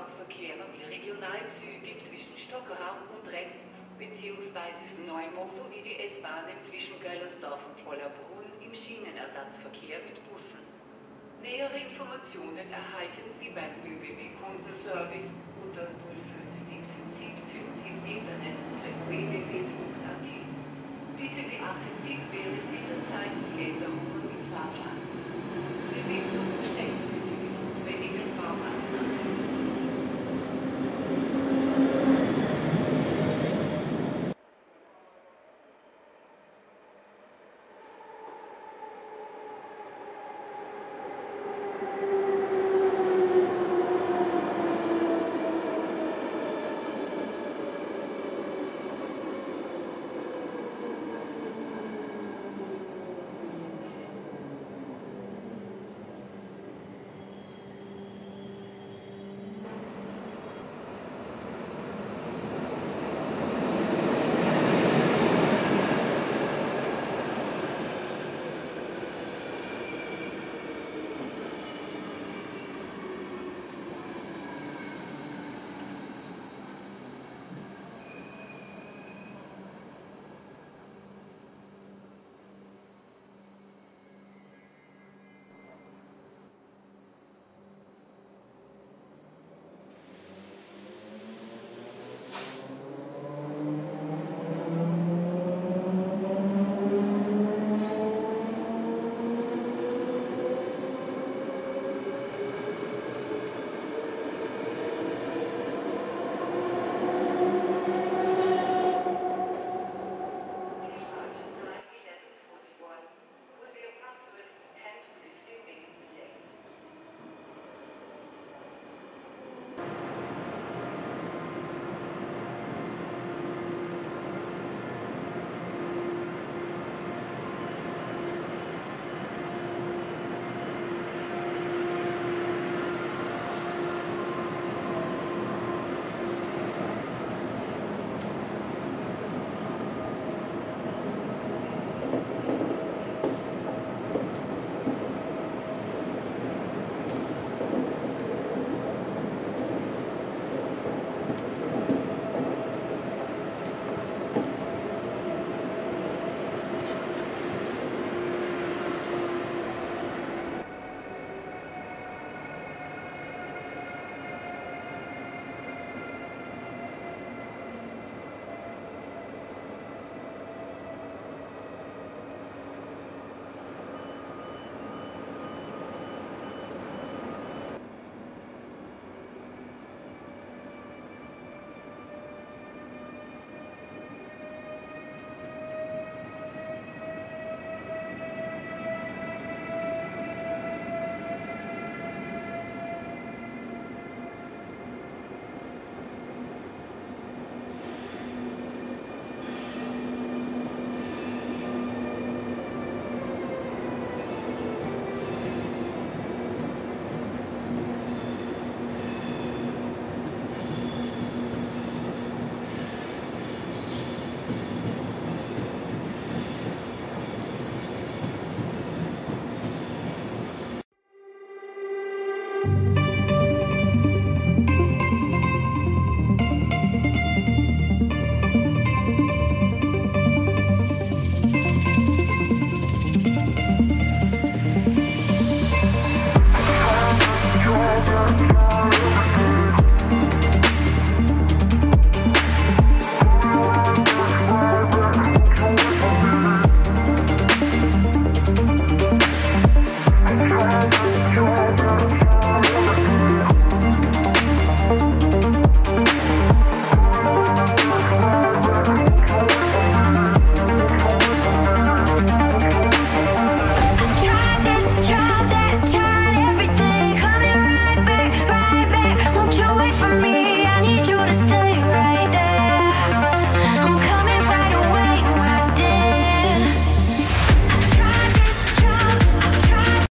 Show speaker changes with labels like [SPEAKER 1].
[SPEAKER 1] verkehren die Regionalzüge zwischen Stockerau und Renz bzw. Neumond sowie die S-Bahnen zwischen Göllersdorf und Hollerbrunn im Schienenersatzverkehr mit Bussen. Nähere Informationen erhalten Sie beim ÖBB Kundenservice unter 051717 und im Internet unter www.at. Bitte beachten Sie während dieser Zeit die Änderungen.